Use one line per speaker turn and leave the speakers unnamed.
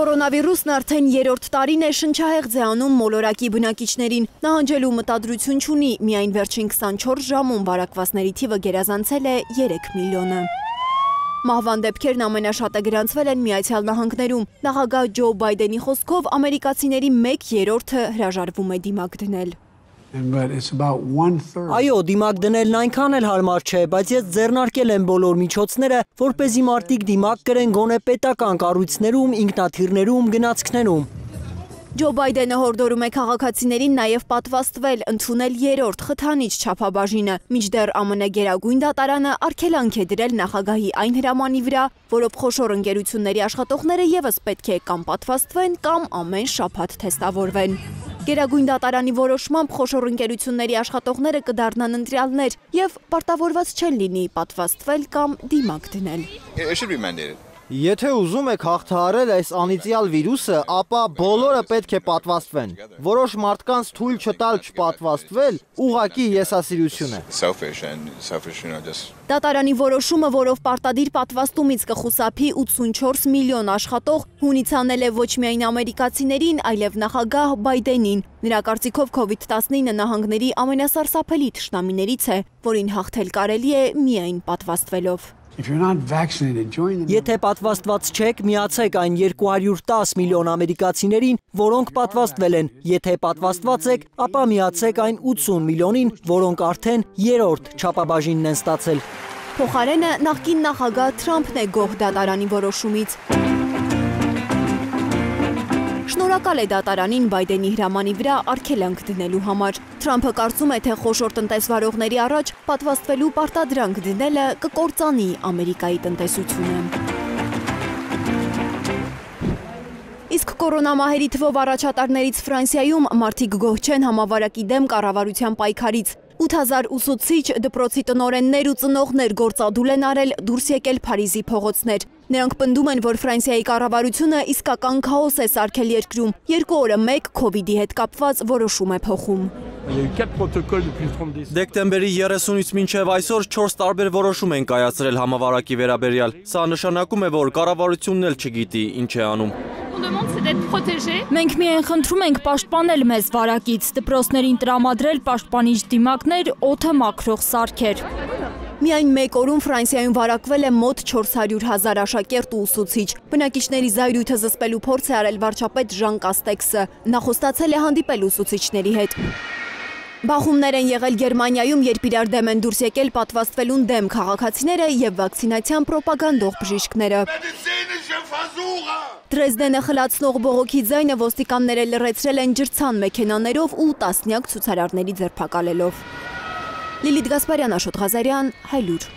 Կորոնավիրուսն արդեն երորդ տարին է շնչահեղձ է անում մոլորակի բնակիչներին։ Նահանջելու մտադրություն չունի, միայն վերջին 24 ժամում վարակվածների թիվը գերազանցել է 3 միլիոնը։ Մահվան դեպքերն ամենաշատը գրանցվել են Միացյալ Նահանգներում։ Նախագահ Ջո Բայդենի խոսքով ամերիկացիների 1 երրորդը հրաժարվում է դիմակ դնել։
Այո, դիմակ դնելն այնքան էլ հարմար չէ, բայց ես ձեռնարկել եմ բոլոր միջոցները, որպեսզի մարդիկ դիմակ կրեն գոնե պետական կառույցներում, ինքնաթիռներում, գնացքներում։
Ջո Բայդենը հորդորում է քաղաքացիներին նաև պատվաստվել, ընդունել երրորդ խթանիչ չափաբաժինը, միջդեռ ԱՄՆ գերագույն դատարանը արգելանք է դրել նախագահի այն հրամանի վրա, որով խոշոր ընկերությունների աշխատողները եւս պետք է կամ պատվաստվեն, կամ ամեն շաբաթ թեստավորվեն։ Գերագույն դատարանի որոշմամբ խոշոր ընկերությունների աշխատողները կդառնան ընտրյալներ եւ պարտավորված չեն լինի պատվաստվել կամ դիմակ դնել։
Եթե ուզում եք հաղթահարել այս անիծյալ վիրուսը, ապա բոլորը պետք է պատվաստվեն։ Որոշ մարդկանց թույլ չտալ չպատվաստվել ուղակի եսասիրություն է։
Դատարանի որոշումը, որով պարտադիր պատվաստումից կխուսափի 84 միլիոն աշխատող, հունից անել է ոչ միայն ամերիկացիներին, այլև նախագահ Բայդենին։ Նրա կարծիքով COVID-19 նահանգների ամենասարսափելի թշնամիներից է, որին հաղթել կարելի է միայն պատվաստվելով։
Եթե պատվաստված չեք, միացեք այն 210 միլիոն ամերիկացիներին, որոնք պատվաստվել են։ Եթե պատվաստված եք, ապա միացեք այն 80 միլիոնին, որոնք արդեն երրորդ չափաբաժինն են ստացել։
Փոխարենը նախկին նախագահ Թրամփն է գոհ դատարանի որոշումից։ Շնորհակալ է դատարանին Բայդենի հրամանի վրա արգելանք դնելու համար։ Թրամփը կարծում է, թե խոշոր տնտեսվարողների առաջ պատվաստվելու պարտադրանք դնելը կկործանի Ամերիկայի տնտեսությունը։ Իսկ կորոնամահերի թվով առաջատարներից Ֆրանսիայում մարդիկ գոհ չեն համավարակի դեմ կառավարության պայքարից։ 8000 ուսուցիչ, դպրոցի տնորեններ ու ծնողներ գործադուլ են արել դուրս եկել Փարիզի փողոցներ։ Նրանք պնդում են, որ Ֆրանսիայի կառավարությունը իսկական քաոս է սարքել երկրում։ Երկու օրը մեկ COVID-ի հետ կապված որոշում է փոխում։
Դեկտեմբերի 30-ից մինչև այսօր 4 տարբեր որոշում են կայացրել համավարակի վերաբերյալ։ Սա նշանակում է, որ կառավարությունն էլ չգիտի ինչ է անում։
Մենք միայն խնդրում ենք պաշտպանել մեզ վարակից, դպրոցներին տրամադրել պաշտպանիչ դիմակներ, օդը մաքրող սարքեր։
Միայն մեկ օրում Ֆրանսիայում վարակվել է մոտ 400 հազար աշակերտ ու ուսուցիչ։ Բնակիչների զայրույթը զսպելու փորձ է արել վարչապետ Ժան Կաստեքսը։ Նա խոստացել է հանդիպել ուսուցիչների հետ։ Բախումներ են եղել Գերմանիայում, երբ իրար դեմ են դուրս եկել պատվաստվելուն դեմ քաղաքացիները եւ վակցինացիան պրոպագանդող բժիշկները։ Դրեզդենը խլացնող բողոքի ձայնը ոստիկանները լրացրել են ջրցան մեքենաներով ու տասնյակ ցուցարարների ձերբակալելով։ Լիլիթ Գասպարյան, Աշոտ Ղազարյան, Հայլուր